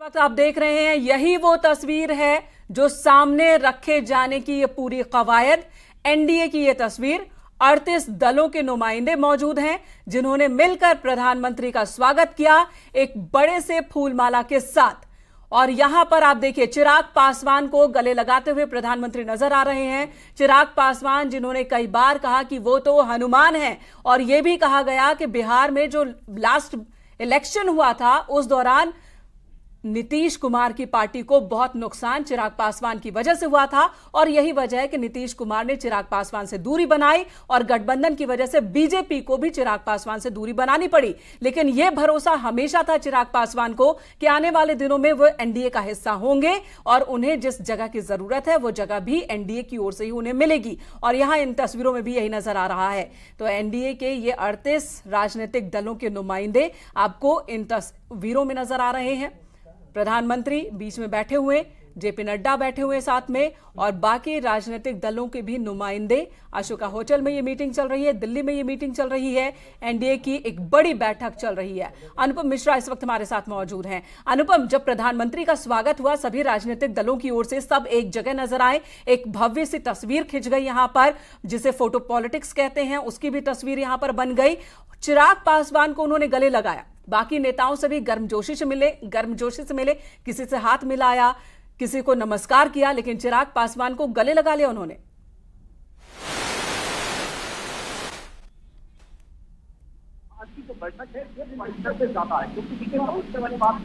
वक्त आप देख रहे हैं, यही वो तस्वीर है जो सामने रखे जाने की ये पूरी कवायद, एनडीए की ये तस्वीर, अड़तीस दलों के नुमाइंदे मौजूद हैं, जिन्होंने मिलकर प्रधानमंत्री का स्वागत किया एक बड़े से फूलमाला के साथ। और यहाँ पर आप देखिए, चिराग पासवान को गले लगाते हुए प्रधानमंत्री नज़र आ रहे हैं। चिराग पासवान, जिन्होंने कई बार कहा कि वो तो हनुमान है, और यह भी कहा गया कि बिहार में जो लास्ट इलेक्शन हुआ था, उस दौरान नीतीश कुमार की पार्टी को बहुत नुकसान चिराग पासवान की वजह से हुआ था और यही वजह है कि नीतीश कुमार ने चिराग पासवान से दूरी बनाई और गठबंधन की वजह से बीजेपी को भी चिराग पासवान से दूरी बनानी पड़ी। लेकिन यह भरोसा हमेशा था चिराग पासवान को कि आने वाले दिनों में वो एनडीए का हिस्सा होंगे और उन्हें जिस जगह की ज़रूरत है, वो जगह भी एनडीए की ओर से ही उन्हें मिलेगी। और यहाँ इन तस्वीरों में भी यही नज़र आ रहा है। तो एनडीए के ये अड़तीस राजनीतिक दलों के नुमाइंदे आपको इन तस्वीरों में नज़र आ रहे हैं। प्रधानमंत्री बीच में बैठे हुए, जेपी नड्डा बैठे हुए साथ में, और बाकी राजनीतिक दलों के भी नुमाइंदे। अशोका होटल में ये मीटिंग चल रही है, दिल्ली में ये मीटिंग चल रही है, एनडीए की एक बड़ी बैठक चल रही है। अनुपम मिश्रा इस वक्त हमारे साथ मौजूद हैं। अनुपम, जब प्रधानमंत्री का स्वागत हुआ, सभी राजनीतिक दलों की ओर से सब एक जगह नज़र आए, एक भव्य सी तस्वीर खिंच गई यहाँ पर, जिसे फ़ोटो पॉलिटिक्स कहते हैं, उसकी भी तस्वीर यहाँ पर बन गई। चिराग पासवान को उन्होंने गले लगाया। बाकी नेताओं से भी गर्मजोशी से मिले गर्मजोशी से मिले, किसी से हाथ मिलाया, किसी को नमस्कार किया, लेकिन चिराग पासवान को गले लगा लिया उन्होंने। बैठक है क्योंकि देखिए बात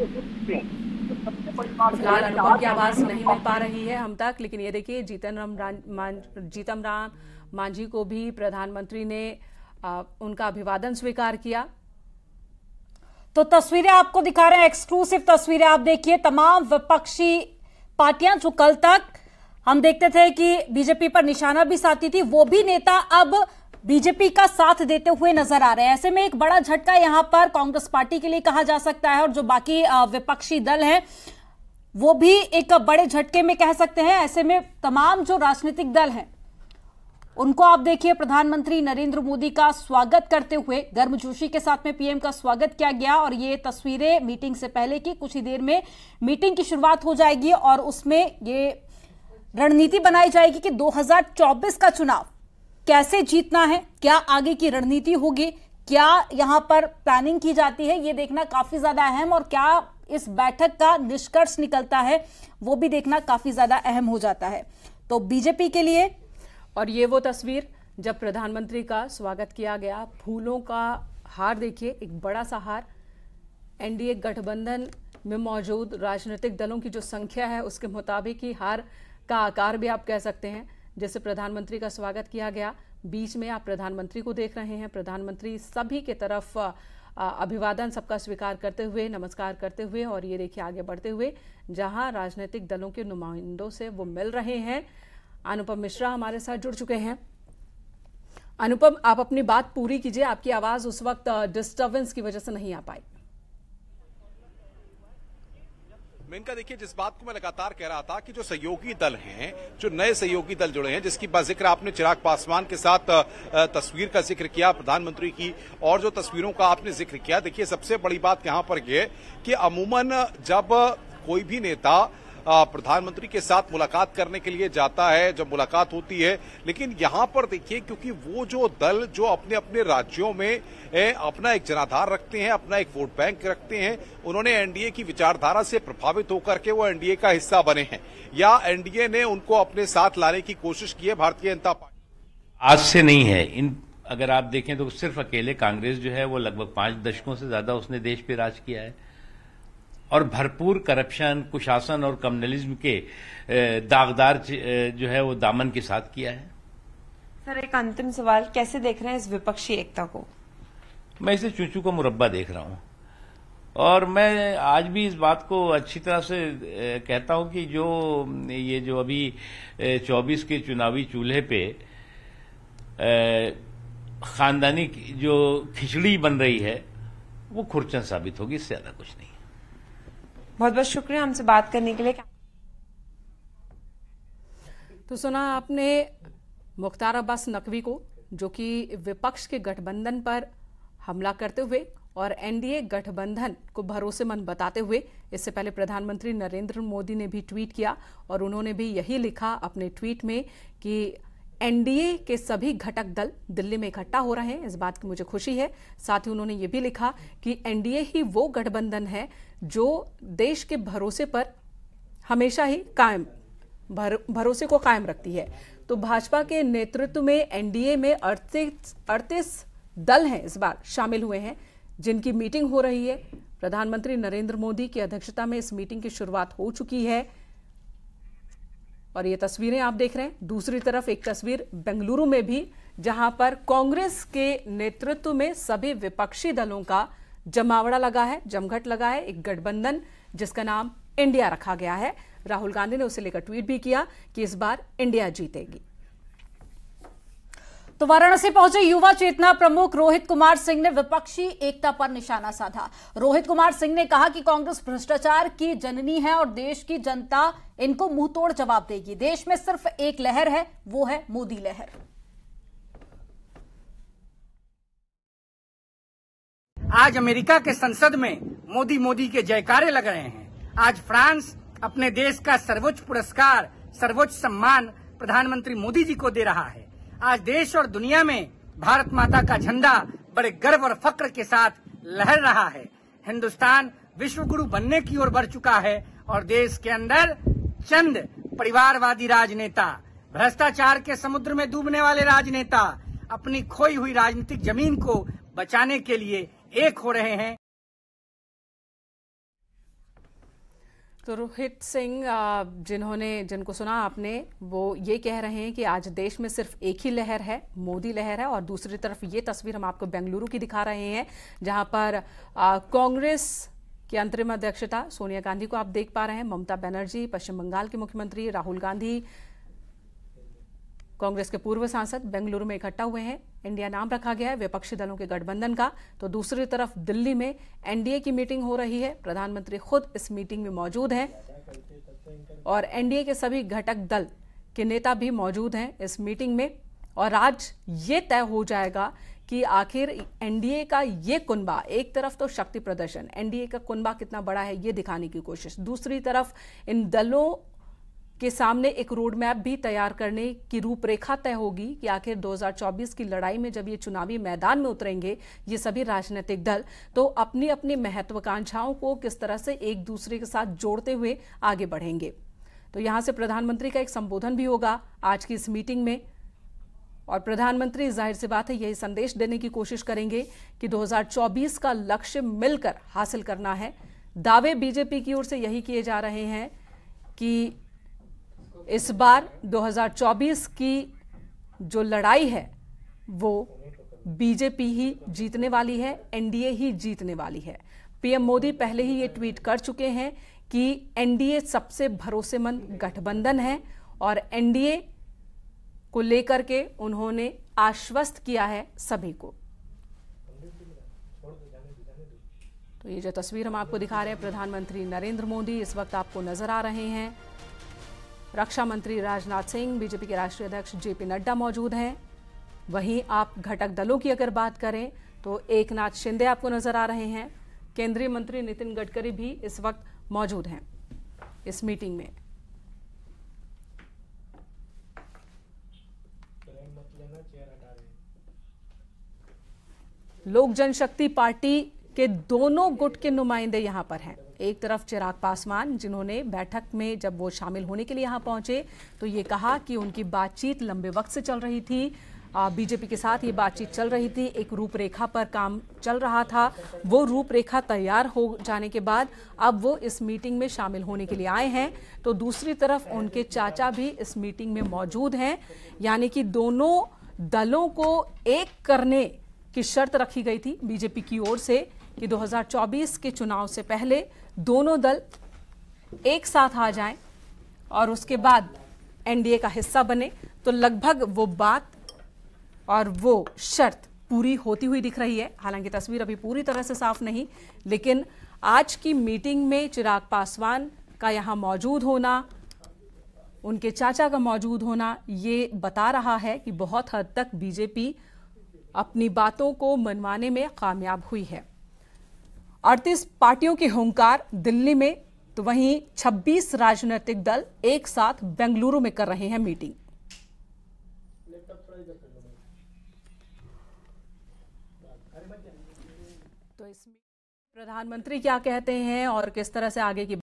है तो फ़िलहाल अनुपम की आवाज़ नहीं मिल पा रही है हम तक, लेकिन ये देखिए जीतन राम जीतम राम मांझी को भी प्रधानमंत्री ने उनका अभिवादन स्वीकार किया। तो तस्वीरें आपको दिखा रहे हैं एक्सक्लूसिव तस्वीरें आप देखिए, तमाम विपक्षी पार्टियाँ जो कल तक, हम देखते थे कि बीजेपी पर निशाना भी साधती थी, वो भी नेता अब बीजेपी का साथ देते हुए नज़र आ रहे हैं। ऐसे में एक बड़ा झटका यहाँ पर कांग्रेस पार्टी के लिए कहा जा सकता है और जो बाकी विपक्षी दल हैं, वो भी एक बड़े झटके में कह सकते हैं। ऐसे में तमाम जो राजनीतिक दल हैं, उनको आप देखिए, प्रधानमंत्री नरेंद्र मोदी का स्वागत करते हुए गर्मजोशी के साथ में पीएम का स्वागत किया गया और ये तस्वीरें मीटिंग से पहले की, कुछ ही देर में मीटिंग की शुरुआत हो जाएगी और उसमें ये रणनीति बनाई जाएगी कि 2024 का चुनाव कैसे जीतना है? क्या आगे की रणनीति होगी? क्या यहाँ पर प्लानिंग की जाती है? ये देखना काफ़ी ज़्यादा अहम और क्या इस बैठक का निष्कर्ष निकलता है, वो भी देखना काफ़ी ज़्यादा अहम हो जाता है। तो बीजेपी के लिए और ये वो तस्वीर, जब प्रधानमंत्री का स्वागत किया गया, फूलों का हार देखिए, एक बड़ा सा हार। एनडीए गठबंधन में मौजूद राजनीतिक दलों की जो संख्या है, उसके मुताबिक ही हार का आकार भी आप कह सकते हैं। जैसे प्रधानमंत्री का स्वागत किया गया। बीच में आप प्रधानमंत्री को देख रहे हैं। प्रधानमंत्री सभी के तरफ़ अभिवादन सबका स्वीकार करते हुए, नमस्कार करते हुए और ये देखिए आगे बढ़ते हुए, जहाँ राजनीतिक दलों के नुमाइंदों से वो मिल रहे हैं। अनुपम मिश्रा हमारे साथ जुड़ चुके हैं। अनुपम, आप अपनी बात पूरी कीजिए। आपकी आवाज़ उस वक्त डिस्टर्बेंस की वजह से नहीं आ पाई। मेनका, देखिए, जिस बात को मैं लगातार कह रहा था कि जो सहयोगी दल हैं, जो नए सहयोगी दल जुड़े हैं, जिसकी ज़िक्र आपने चिराग पासवान के साथ तस्वीर का ज़िक्र किया, प्रधानमंत्री की, और जो तस्वीरों का आपने ज़िक्र किया, देखिए, सबसे बड़ी बात यहाँ पर यह कि अमूमन जब कोई भी नेता प्रधानमंत्री के साथ मुलाकात करने के लिए जाता है, जब मुलाकात होती है। लेकिन यहाँ पर देखिए, क्योंकि वो जो दल, जो अपने अपने राज्यों में अपना एक जनाधार रखते हैं, अपना एक वोट बैंक रखते हैं, उन्होंने एनडीए की विचारधारा से प्रभावित होकर के वो एनडीए का हिस्सा बने हैं। या एनडीए ने उनको अपने साथ लाने की कोशिश की है भारतीय जनता पार्टी? आज से नहीं है। इन, अगर आप देखें तो सिर्फ़ अकेले कांग्रेस जो है, वो लगभग पाँच दशकों से ज़्यादा उसने देश पे राज किया है। और भरपूर करप्शन कुशासन और कम्युनलिज्म के दागदार जो है वो दामन के साथ किया है। सर एक अंतिम सवाल कैसे देख रहे हैं इस विपक्षी एकता को? मैं इसे चूचू का मुरब्बा देख रहा हूँ। और मैं आज भी इस बात को अच्छी तरह से कहता हूँ कि जो ये जो अभी 24 के चुनावी चूल्हे पे खानदानी जो खिचड़ी बन रही है वो खुरचन साबित होगी इससे ज़्यादा कुछ नहीं। बहुत बहुत शुक्रिया हमसे बात करने के लिए। तो सुना आपने मुख्तार अब्बास नकवी को, जो कि विपक्ष के गठबंधन पर हमला करते हुए और एनडीए गठबंधन को भरोसेमंद बताते हुए, इससे पहले प्रधानमंत्री नरेंद्र मोदी ने भी ट्वीट किया और उन्होंने भी यही लिखा अपने ट्वीट में कि एनडीए के सभी घटक दल दिल्ली में इकट्ठा हो रहे हैं। इस बात की मुझे खुशी है। साथ ही उन्होंने ये भी लिखा कि एनडीए ही वो गठबंधन है जो देश के भरोसे पर हमेशा ही कायम भर, भरोसे को कायम रखती है। तो भाजपा के नेतृत्व में एनडीए में अड़तीस अड़तीस दल हैं इस बार शामिल हुए हैं जिनकी मीटिंग हो रही है। प्रधानमंत्री नरेंद्र मोदी की अध्यक्षता में इस मीटिंग की शुरुआत हो चुकी है। और ये तस्वीरें आप देख रहे हैं। दूसरी तरफ़ एक तस्वीर बेंगलुरु में भी, जहाँ पर कांग्रेस के नेतृत्व में सभी विपक्षी दलों का जमावड़ा लगा है, जमघट लगा है, एक गठबंधन जिसका नाम इंडिया रखा गया है। राहुल गांधी ने उसे लेकर ट्वीट भी किया कि इस बार इंडिया जीतेगी। तो वाराणसी पहुँचे युवा चेतना प्रमुख रोहित कुमार सिंह ने विपक्षी एकता पर निशाना साधा। रोहित कुमार सिंह ने कहा कि कांग्रेस भ्रष्टाचार की जननी है और देश की जनता इनको मुंहतोड़ जवाब देगी। देश में सिर्फ़ एक लहर है, वो है मोदी लहर। आज अमेरिका के संसद में मोदी मोदी के जयकारे लग रहे हैं। आज फ्रांस अपने देश का सर्वोच्च पुरस्कार, सर्वोच्च सम्मान प्रधानमंत्री मोदी जी को दे रहा है। आज देश और दुनिया में भारत माता का झंडा बड़े गर्व और फक्र के साथ लहर रहा है। हिंदुस्तान विश्व गुरु बनने की ओर बढ़ चुका है और देश के अंदर चंद परिवारवादी राजनेता, भ्रष्टाचार के समुद्र में डूबने वाले राजनेता, अपनी खोई हुई राजनीतिक ज़मीन को बचाने के लिए एक हो रहे हैं। तो रोहित सिंह जिन्होंने, जिनको सुना आपने, वो ये कह रहे हैं कि आज देश में सिर्फ़ एक ही लहर है, मोदी लहर है, और दूसरी तरफ़ ये तस्वीर हम आपको बेंगलुरु की दिखा रहे हैं, जहाँ पर कांग्रेस की अंतरिम अध्यक्षता, सोनिया गांधी को आप देख पा रहे हैं, ममता बनर्जी, पश्चिम बंगाल के मुख्यमंत्री, राहुल गांधी कांग्रेस के पूर्व सांसद बेंगलुरु में इकट्ठा हुए हैं। इंडिया नाम रखा गया है विपक्षी दलों के गठबंधन का। तो दूसरी तरफ़ दिल्ली में एनडीए की मीटिंग हो रही है। प्रधानमंत्री खुद इस मीटिंग में मौजूद हैं। और एनडीए के सभी घटक दल के नेता भी मौजूद हैं इस मीटिंग में। और आज ये तय हो जाएगा कि आखिर एनडीए का ये कुनबा, एक तरफ़ तो शक्ति प्रदर्शन, एनडीए का कुनबा कितना बड़ा है ये दिखाने की कोशिश। दूसरी तरफ़ इन दलों के सामने एक रोड मैप भी तैयार करने की रूपरेखा तय होगी कि आखिर 2024 की लड़ाई में जब ये चुनावी मैदान में उतरेंगे, ये सभी राजनीतिक दल तो अपनी अपनी महत्वाकांक्षाओं को किस तरह से एक दूसरे के साथ जोड़ते हुए आगे बढ़ेंगे। तो यहाँ से प्रधानमंत्री का एक संबोधन भी होगा आज की इस मीटिंग में। और प्रधानमंत्री, ज़ाहिर सी बात है, यही संदेश देने की कोशिश करेंगे कि 2024 का लक्ष्य मिलकर हासिल करना है। दावे बीजेपी की ओर से यही किए जा रहे हैं कि इस बार 2024 की जो लड़ाई है, वो बीजेपी ही जीतने वाली है, एनडीए ही जीतने वाली है। पीएम मोदी पहले ही ये ट्वीट कर चुके हैं कि एनडीए सबसे भरोसेमंद गठबंधन है और एनडीए को लेकर के उन्होंने आश्वस्त किया है सभी को। तो ये जो तस्वीर हम आपको दिखा रहे हैं, प्रधानमंत्री नरेंद्र मोदी, इस वक्त आपको नज़र आ रहे हैं। रक्षा मंत्री राजनाथ सिंह, बीजेपी के राष्ट्रीय अध्यक्ष जेपी नड्डा मौजूद हैं। वहीं आप घटक दलों की अगर बात करें तो एक नाथ शिंदे आपको नज़र आ रहे हैं। केंद्रीय मंत्री नितिन गडकरी भी इस वक्त मौजूद हैं इस मीटिंग में। लोक जनशक्ति पार्टी के दोनों गुट के नुमाइंदे यहाँ पर हैं। एक तरफ़ चिराग पासवान, जिन्होंने बैठक में जब वो शामिल होने के लिए यहाँ पहुँचे तो ये कहा कि उनकी बातचीत लंबे वक्त से चल रही थी। बीजेपी के साथ ये बातचीत चल रही थी। एक रूपरेखा पर काम चल रहा था। वो रूपरेखा तैयार हो जाने के बाद अब वो इस मीटिंग में शामिल होने के लिए आए हैं। तो दूसरी तरफ़ उनके चाचा भी इस मीटिंग में मौजूद हैं। यानी कि दोनों दलों को एक करने की शर्त रखी गई थी बीजेपी की ओर से। कि 2024 के चुनाव से पहले दोनों दल एक साथ आ जाएँ और उसके बाद एनडीए का हिस्सा बने। तो लगभग वो बात और वो शर्त पूरी होती हुई दिख रही है। हालाँकि तस्वीर अभी पूरी तरह से साफ़ नहीं, लेकिन आज की मीटिंग में चिराग पासवान का यहाँ मौजूद होना, उनके चाचा का मौजूद होना, ये बता रहा है कि बहुत हद तक बीजेपी अपनी बातों को मनवाने में कामयाब हुई है। अड़तीस पार्टियों के हुंकार दिल्ली में तो वहीं 26 राजनीतिक दल एक साथ बेंगलुरु में कर रहे हैं मीटिंग। तो इसमें प्रधानमंत्री क्या कहते हैं और किस तरह से आगे की